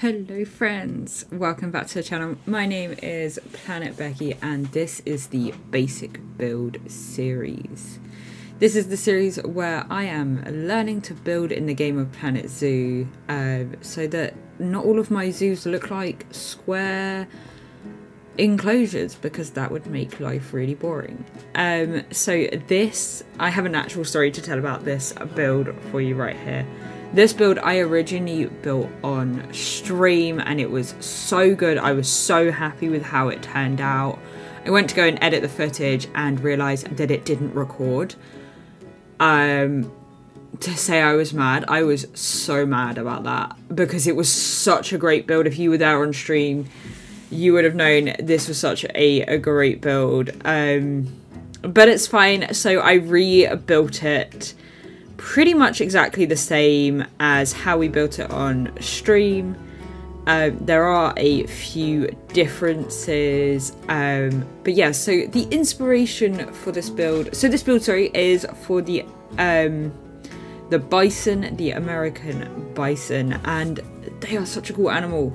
Hello friends, welcome back to the channel. My name is Planet Becky and this is the Basic Build series. This is the series where I am learning to build in the game of Planet Zoo uh, so that not all of my zoos look like square enclosures because that would make life really boring. Um, so this, I have an actual story to tell about this build for you right here. This build I originally built on stream and it was so good. I was so happy with how it turned out. I went to go and edit the footage and realised that it didn't record. Um, to say I was mad, I was so mad about that because it was such a great build. If you were there on stream, you would have known this was such a, a great build. Um, but it's fine. So I rebuilt it pretty much exactly the same as how we built it on stream. Um, there are a few differences, um, but yeah. So the inspiration for this build, so this build, sorry, is for the um, the bison, the American bison, and they are such a cool animal.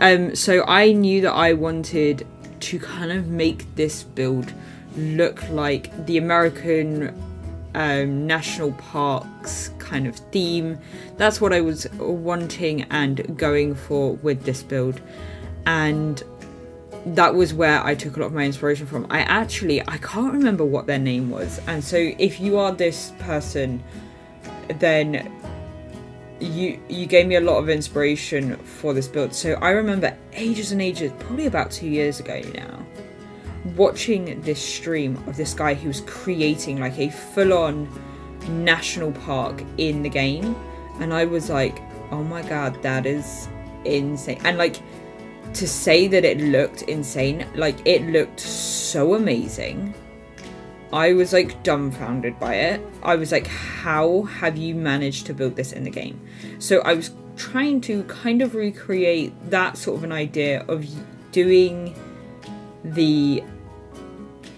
Um, so I knew that I wanted to kind of make this build look like the American um, national parks kind of theme. That's what I was wanting and going for with this build. And that was where I took a lot of my inspiration from. I actually, I can't remember what their name was. And so if you are this person, then you you gave me a lot of inspiration for this build. So I remember ages and ages, probably about two years ago now, watching this stream of this guy who was creating like a full-on national park in the game and I was like oh my god that is insane. And like to say that it looked insane like it looked so amazing. I was like dumbfounded by it. I was like how have you managed to build this in the game? So I was trying to kind of recreate that sort of an idea of doing the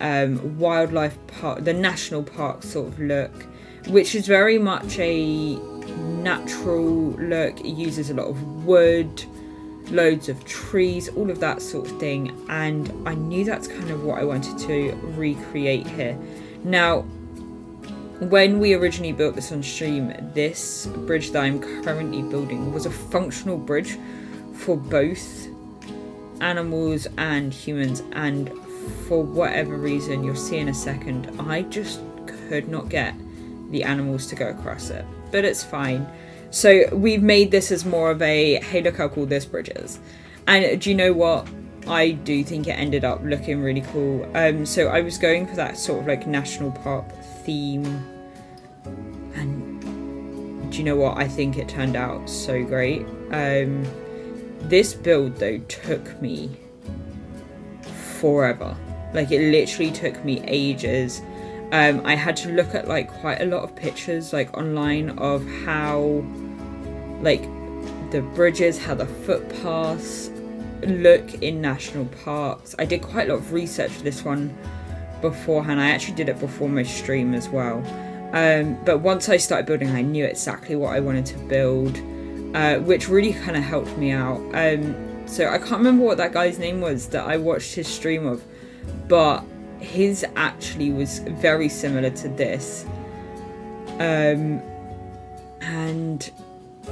um, wildlife park, the national park sort of look, which is very much a natural look. It uses a lot of wood, loads of trees, all of that sort of thing. And I knew that's kind of what I wanted to recreate here. Now, when we originally built this on stream, this bridge that I'm currently building was a functional bridge for both animals and humans and for whatever reason, you'll see in a second, I just could not get the animals to go across it. But it's fine. So we've made this as more of a, hey look how cool this bridge is. And do you know what? I do think it ended up looking really cool. Um, so I was going for that sort of like national park theme. And do you know what? I think it turned out so great. Um, this build though took me forever. Like it literally took me ages. Um, I had to look at like quite a lot of pictures like online of how like the bridges, how the footpaths look in national parks. I did quite a lot of research for this one beforehand. I actually did it before my stream as well. Um, but once I started building, I knew exactly what I wanted to build, uh, which really kind of helped me out. Um, so I can't remember what that guy's name was that I watched his stream of, but his actually was very similar to this. Um, and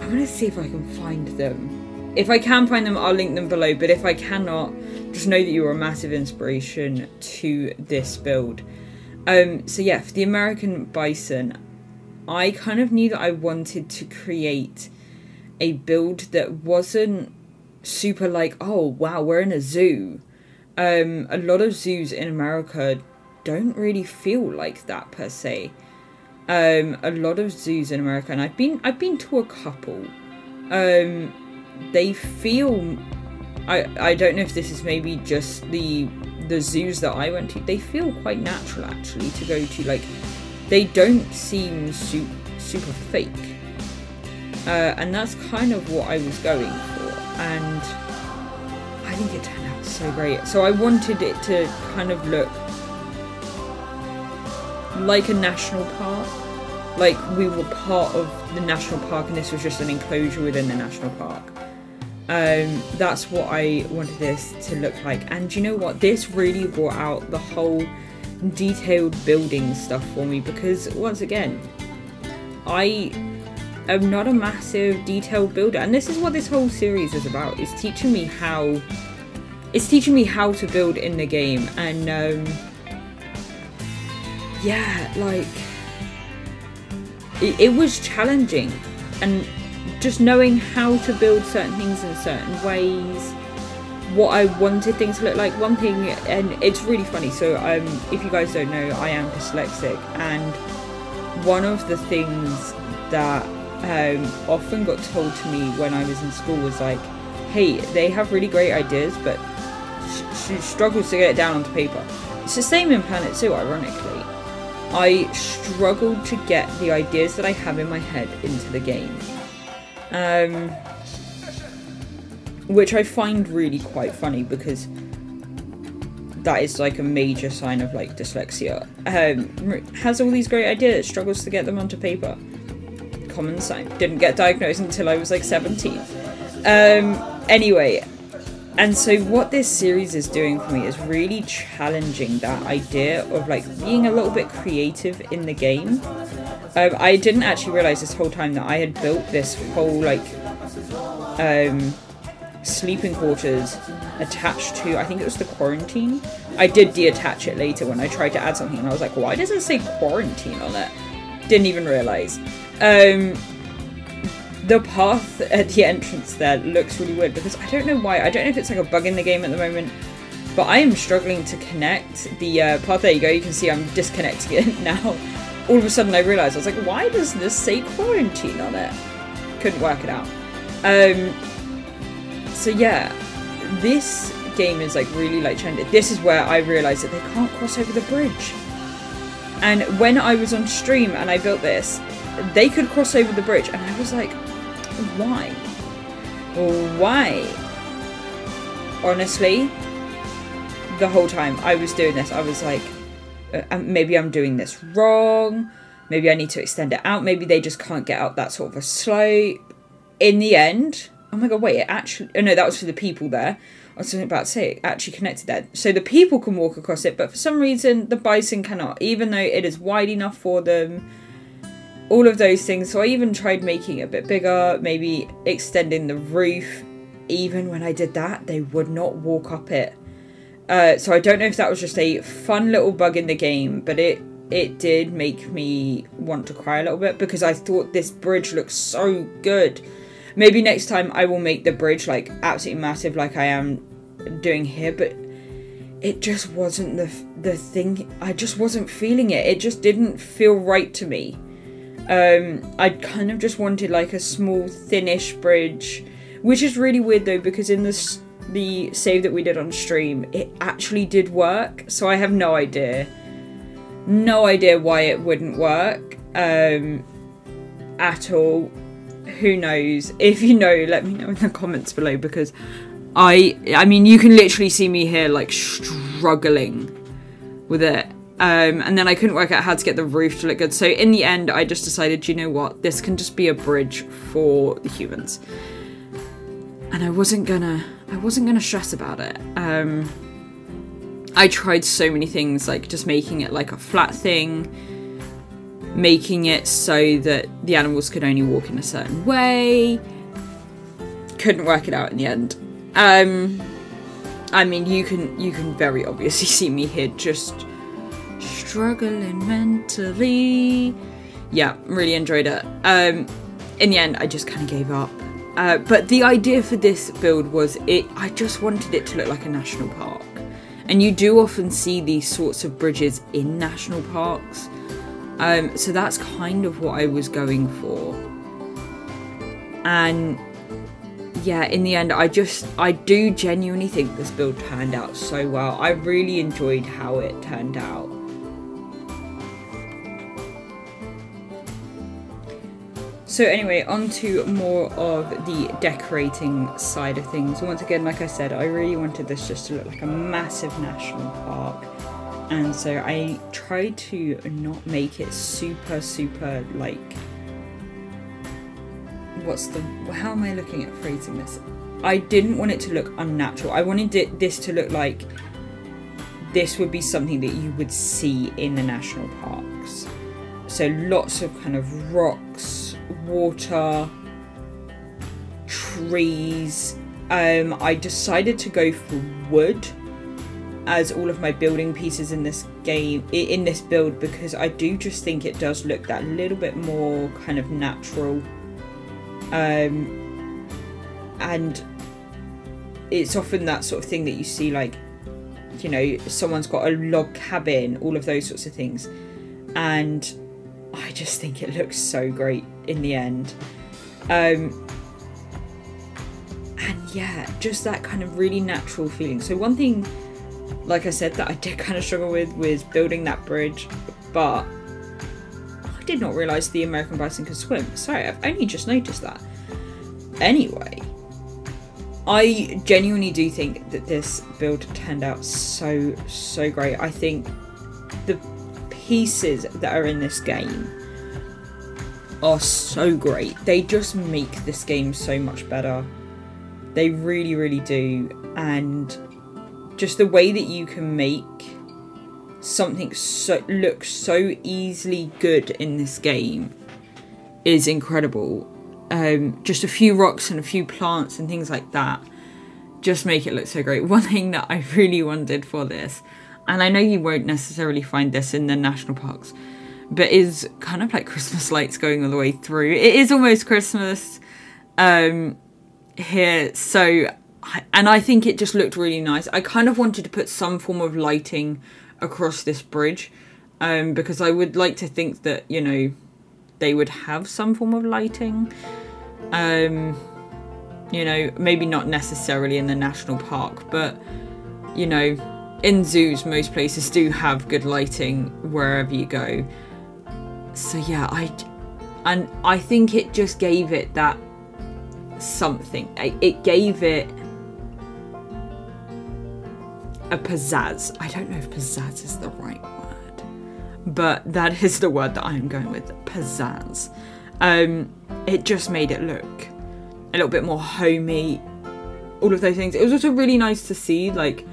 I'm gonna see if I can find them. If I can find them, I'll link them below. But if I cannot, just know that you were a massive inspiration to this build. Um, so yeah, for the American Bison, I kind of knew that I wanted to create a build that wasn't super like, oh wow, we're in a zoo. Um, a lot of zoos in America don't really feel like that per se. Um, a lot of zoos in America, and I've been I've been to a couple. Um, they feel I I don't know if this is maybe just the the zoos that I went to. They feel quite natural actually to go to. Like they don't seem super super fake, uh, and that's kind of what I was going. And I think it turned out so great. So I wanted it to kind of look like a national park. Like we were part of the national park and this was just an enclosure within the national park. Um, that's what I wanted this to look like. And you know what? This really brought out the whole detailed building stuff for me because once again, I am not a massive detailed builder. And this is what this whole series is about. It's teaching me how it's teaching me how to build in the game and um yeah, like it, it was challenging and just knowing how to build certain things in certain ways what I wanted things to look like. One thing, and it's really funny. So, um, if you guys don't know, I am dyslexic, and one of the things that um, often got told to me when I was in school was like, "Hey, they have really great ideas, but she struggles to get it down onto paper." It's the same in Planet Zoo, ironically. I struggled to get the ideas that I have in my head into the game. Um, which I find really quite funny because that is like a major sign of like dyslexia. Um, has all these great ideas, struggles to get them onto paper. Common sign. Didn't get diagnosed until I was like 17. Um, anyway, and so what this series is doing for me is really challenging that idea of like being a little bit creative in the game. Um, I didn't actually realize this whole time that I had built this whole like um, sleeping quarters attached to, I think it was the quarantine. I did deattach it later when I tried to add something and I was like, why does it say quarantine on it? Didn't even realize. Um, the path at the entrance there looks really weird because I don't know why. I don't know if it's like a bug in the game at the moment, but I am struggling to connect the uh, path. There you go. You can see I'm disconnecting it now. All of a sudden I realized I was like, why does this say quarantine on it? Couldn't work it out. Um, so yeah, this game is like really like trended. This is where I realized that they can't cross over the bridge. And when I was on stream and I built this, they could cross over the bridge, and I was like, why? Why? Honestly, the whole time I was doing this, I was like, uh, um, maybe I'm doing this wrong. Maybe I need to extend it out. Maybe they just can't get up that sort of a slope. In the end, oh my god, wait, it actually, oh no, that was for the people there. I was about to say, it actually connected there. So the people can walk across it, but for some reason the bison cannot, even though it is wide enough for them. All of those things. So I even tried making it a bit bigger, maybe extending the roof. Even when I did that, they would not walk up it. Uh, so I don't know if that was just a fun little bug in the game, but it it did make me want to cry a little bit because I thought this bridge looked so good. Maybe next time I will make the bridge like absolutely massive like I am doing here, but it just wasn't the the thing. I just wasn't feeling it. It just didn't feel right to me. Um, I kind of just wanted like a small, thinnish bridge, which is really weird though because in this the save that we did on stream, it actually did work. So I have no idea, no idea why it wouldn't work um, at all who knows? If you know, let me know in the comments below because I I mean you can literally see me here like struggling with it. Um, and then I couldn't work out how to get the roof to look good. So in the end, I just decided, you know what, this can just be a bridge for the humans. And I wasn't gonna, I wasn't gonna stress about it. Um, I tried so many things, like just making it like a flat thing, making it so that the animals could only walk in a certain way. Couldn't work it out in the end. Um, I mean, you can you can very obviously see me here just struggling mentally. Yeah, really enjoyed it. Um, in the end, I just kind of gave up. Uh, but the idea for this build was it. I just wanted it to look like a national park, and you do often see these sorts of bridges in national parks. Um, so that's kind of what I was going for. And yeah, in the end, I just, I do genuinely think this build turned out so well. I really enjoyed how it turned out. So anyway, on to more of the decorating side of things. Once again, like I said, I really wanted this just to look like a massive national park and so I tried to not make it super super like what's the how am I looking at phrasing this I didn't want it to look unnatural. I wanted it, this to look like this would be something that you would see in the national parks. So lots of kind of rocks, water, trees. Um, I decided to go for wood as all of my building pieces in this game in this build because I do just think it does look that little bit more kind of natural um, and it's often that sort of thing that you see like you know someone's got a log cabin all of those sorts of things and I just think it looks so great in the end um, and yeah just that kind of really natural feeling so one thing like I said, that I did kind of struggle with was building that bridge, but I did not realise the American bison could swim. Sorry, I've only just noticed that. Anyway, I genuinely do think that this build turned out so, so great. I think the pieces that are in this game are so great. They just make this game so much better. They really, really do. And just the way that you can make something so look so easily good in this game is incredible. Um, just a few rocks and a few plants and things like that just make it look so great. One thing that I really wanted for this, and I know you won't necessarily find this in the national parks, but is kind of like Christmas lights going all the way through. It is almost Christmas um, here, so and I think it just looked really nice. I kind of wanted to put some form of lighting across this bridge um, because I would like to think that, you know, they would have some form of lighting. Um, you know, maybe not necessarily in the national park, but, you know, in zoos, most places do have good lighting wherever you go. So yeah, I, and I think it just gave it that something. It gave it a pizzazz. I don't know if pizzazz is the right word, but that is the word that I'm going with pizzazz. Um, it just made it look a little bit more homey, all of those things. It was also really nice to see, like,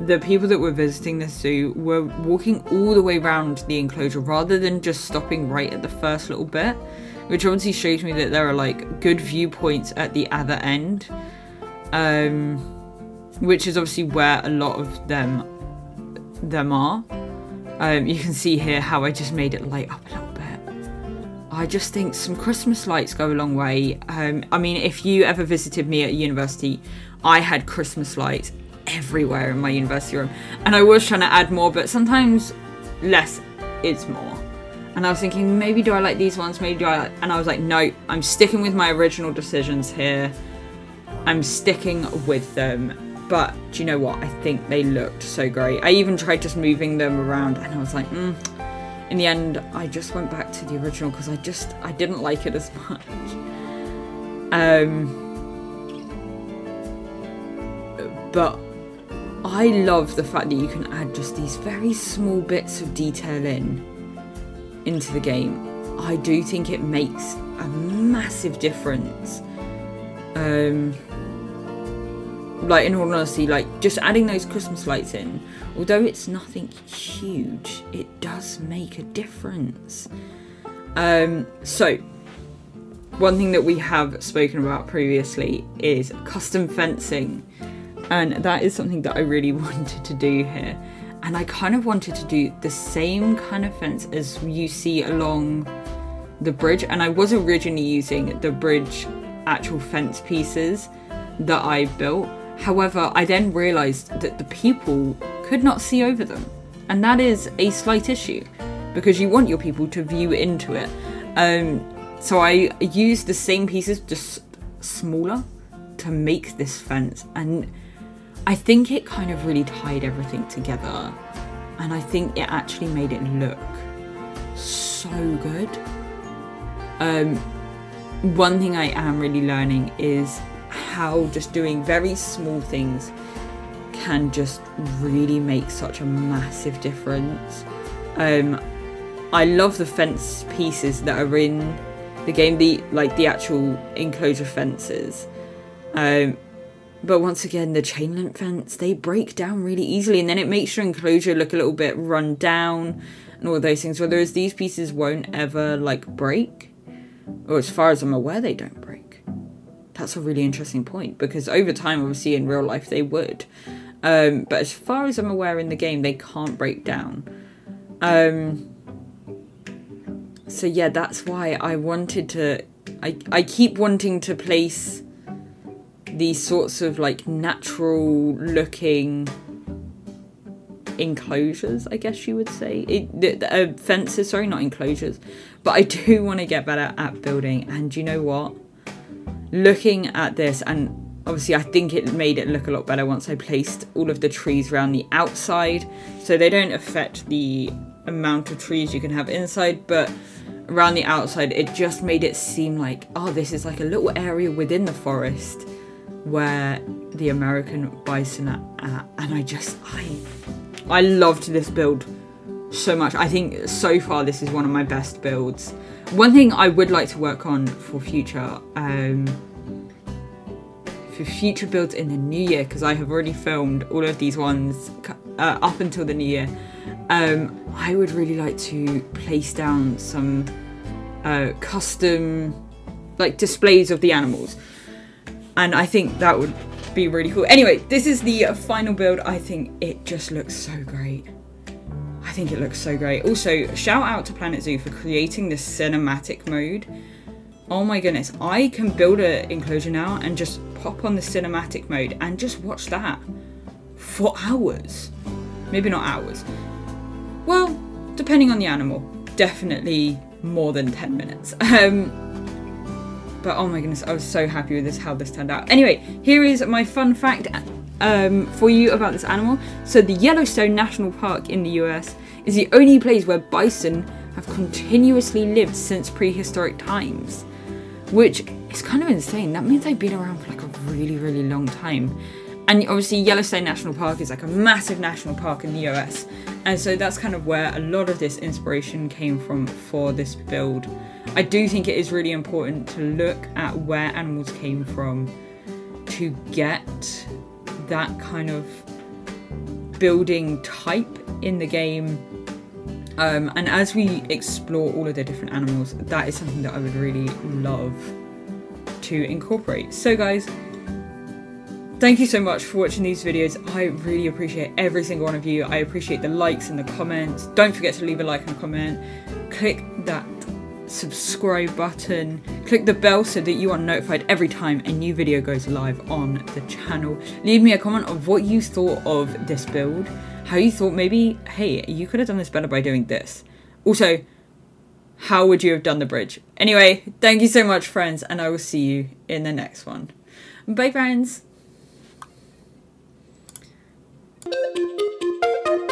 the people that were visiting the zoo were walking all the way around the enclosure rather than just stopping right at the first little bit, which obviously shows me that there are like good viewpoints at the other end. Um, which is obviously where a lot of them them are. Um, you can see here how I just made it light up a little bit. I just think some Christmas lights go a long way. Um, I mean, if you ever visited me at university, I had Christmas lights everywhere in my university room. And I was trying to add more, but sometimes less is more. And I was thinking, maybe do I like these ones? Maybe do I like... And I was like, no, I'm sticking with my original decisions here. I'm sticking with them but do you know what? I think they looked so great. I even tried just moving them around and I was like, mm. in the end, I just went back to the original because I just, I didn't like it as much. Um, but I love the fact that you can add just these very small bits of detail in into the game. I do think it makes a massive difference. Um, like in all honesty, like just adding those Christmas lights in, although it's nothing huge, it does make a difference. Um, so, one thing that we have spoken about previously is custom fencing, and that is something that I really wanted to do here. And I kind of wanted to do the same kind of fence as you see along the bridge, and I was originally using the bridge actual fence pieces that I built However, I then realised that the people could not see over them. And that is a slight issue because you want your people to view into it. Um, so I used the same pieces, just smaller, to make this fence. And I think it kind of really tied everything together. And I think it actually made it look so good. Um, one thing I am really learning is how just doing very small things can just really make such a massive difference. Um, I love the fence pieces that are in the game, the like the actual enclosure fences. Um, but once again, the chain link fence, they break down really easily and then it makes your enclosure look a little bit run down and all those things. Whereas these pieces won't ever like break, or as far as I'm aware, they don't break. That's a really interesting point because over time, obviously, in real life, they would. Um, but as far as I'm aware in the game, they can't break down. Um, so yeah, that's why I wanted to. I I keep wanting to place these sorts of like natural looking enclosures, I guess you would say. It, the, the, uh, fences, sorry, not enclosures. But I do want to get better at building. And you know what? Looking at this, and obviously I think it made it look a lot better once I placed all of the trees around the outside. So they don't affect the amount of trees you can have inside, but around the outside, it just made it seem like, oh, this is like a little area within the forest where the American bison are at. And I just, I I loved this build so much. I think so far this is one of my best builds. One thing I would like to work on for future, um, for future builds in the new year, because I have already filmed all of these ones uh, up until the new year. Um, I would really like to place down some uh, custom like displays of the animals, and I think that would be really cool. Anyway, this is the final build. I think it just looks so great. I think it looks so great. Also, shout out to Planet Zoo for creating this cinematic mode. Oh my goodness, I can build an enclosure now and just pop on the cinematic mode and just watch that for hours. Maybe not hours. Well, depending on the animal, definitely more than 10 minutes. Um, but oh my goodness, I was so happy with this, how this turned out. Anyway, here is my fun fact um, for you about this animal. So the Yellowstone National Park in the US is the only place where bison have continuously lived since prehistoric times, which is kind of insane. That means they've been around for like a really, really long time. And obviously Yellowstone National Park is like a massive national park in the US. And so that's kind of where a lot of this inspiration came from for this build. I do think it is really important to look at where animals came from to get that kind of building type in the game. Um, and as we explore all of the different animals, that is something that I would really love to incorporate. So guys, thank you so much for watching these videos. I really appreciate every single one of you. I appreciate the likes and the comments. Don't forget to leave a like and a comment. Click that subscribe button, click the bell so that you are notified every time a new video goes live on the channel. Leave me a comment of what you thought of this build, how you thought maybe, hey, you could have done this better by doing this. Also, how would you have done the bridge? Anyway, thank you so much friends and I will see you in the next one. Bye friends! Thank you.